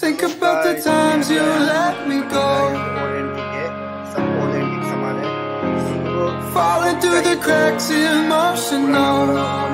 Think about the times you let me go. Falling through the cracks, emotional.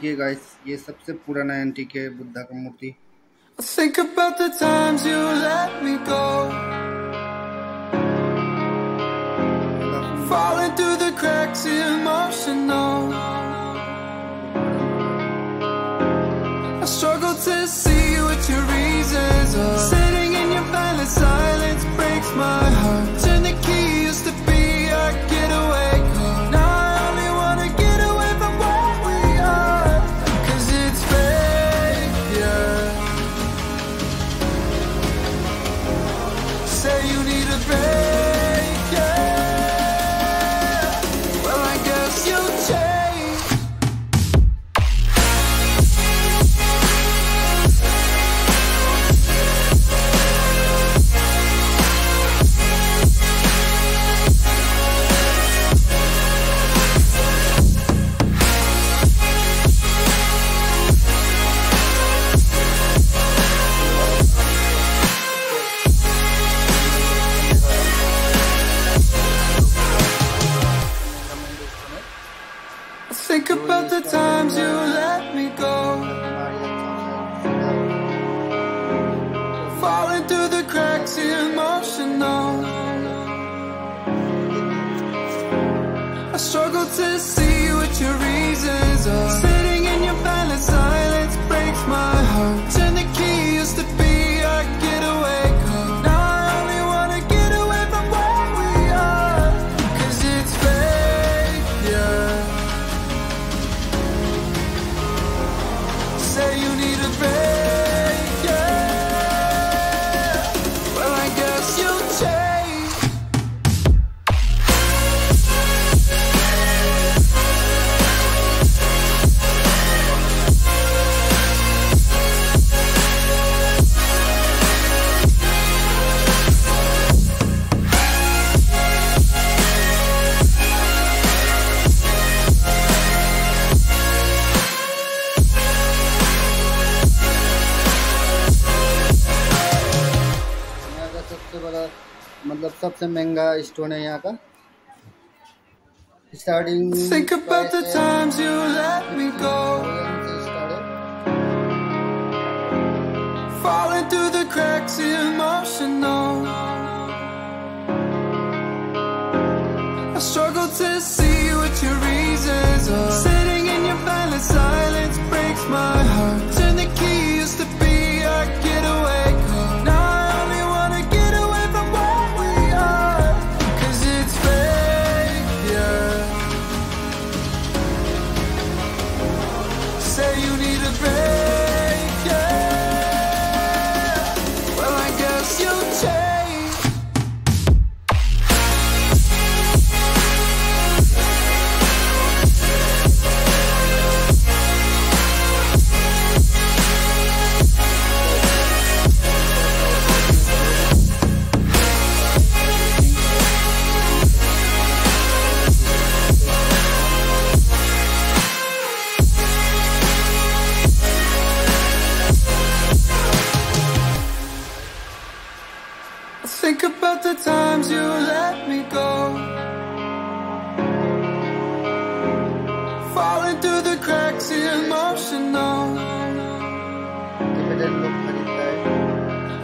देखिए guys ये सबसे पुराना antique है बुद्धा का मूर्ति Think about the times you let me go Falling through the cracks emotional I struggle to see what your reasons are to know. I struggle to see what your reasons are. सबसे बड़ा मतलब सबसे महँगा stone है यहाँ का starting Think about the times you let me go Falling through the cracks emotional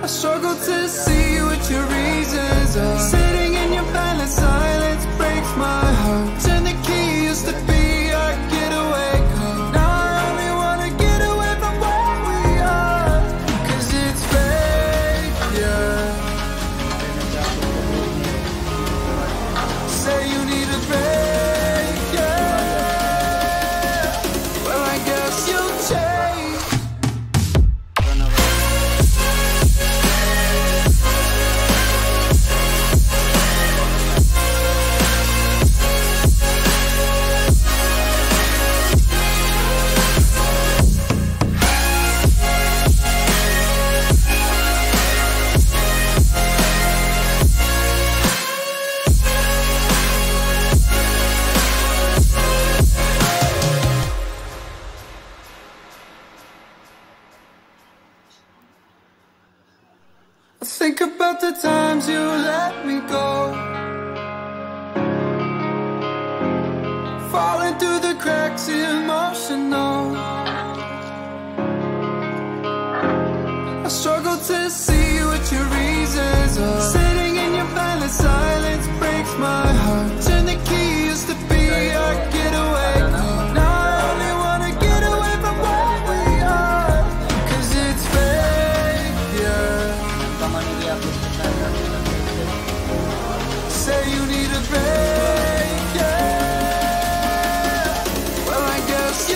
I struggle to see what your reasons are. the cracks emotional. I struggle to see what your reasons are.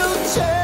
future.